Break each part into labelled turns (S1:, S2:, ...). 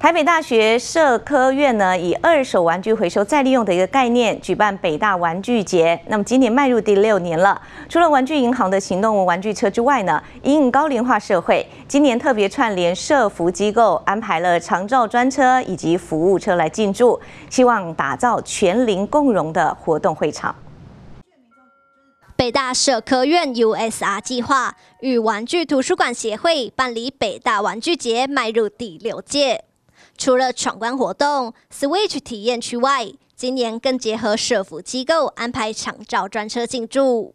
S1: 台北大学社科院呢，以二手玩具回收再利用的一个概念，举办北大玩具节。那么今年迈入第六年了。除了玩具银行的行动玩具车之外呢，因应高龄化社会，今年特别串联社服机构，安排了长照专车以及服务车来进驻，希望打造全龄共融的活动会场。
S2: 北大社科院 USR 计划与玩具图书馆协会办理北大玩具节，迈入第六届。除了闯关活动、Switch 体验区外，今年更结合社福机构安排长照专车进驻。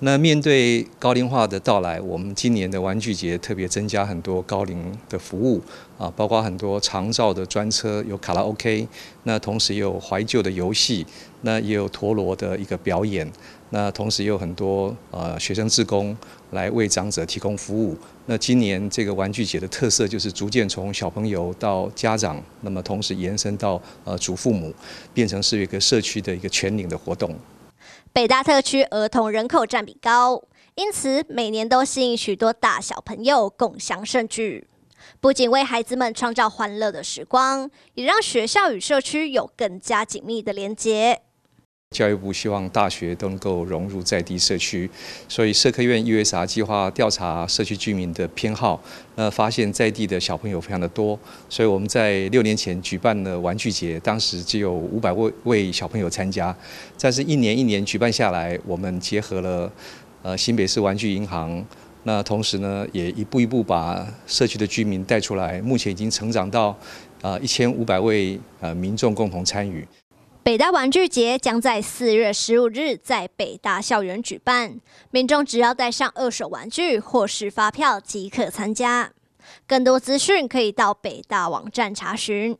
S3: 那面对高龄化的到来，我们今年的玩具节特别增加很多高龄的服务啊，包括很多长照的专车，有卡拉 OK，那同时也有怀旧的游戏，那也有陀螺的一个表演。那同时也有很多呃学生志工来为长者提供服务。那今年这个玩具节的特色就是逐渐从小朋友到家长，那么同时延伸到呃祖父母，变成是一个社区的一个全龄的活动。
S2: 北大特区儿童人口占比高，因此每年都吸引许多大小朋友共享盛举，不仅为孩子们创造欢乐的时光，也让学校与社区有更加紧密的连结。
S3: 教育部希望大学都能够融入在地社区，所以社科院 USR 计划调查社区居民的偏好，那发现在地的小朋友非常的多，所以我们在六年前举办了玩具节，当时只有五百位位小朋友参加，但是一年一年举办下来，我们结合了呃新北市玩具银行，那同时呢也一步一步把社区的居民带出来，目前已经成长到啊一千五百位呃民众共同参与。
S2: 北大玩具节将在四月十五日在北大校园举办，民众只要带上二手玩具或是发票即可参加。更多资讯可以到北大网站查询。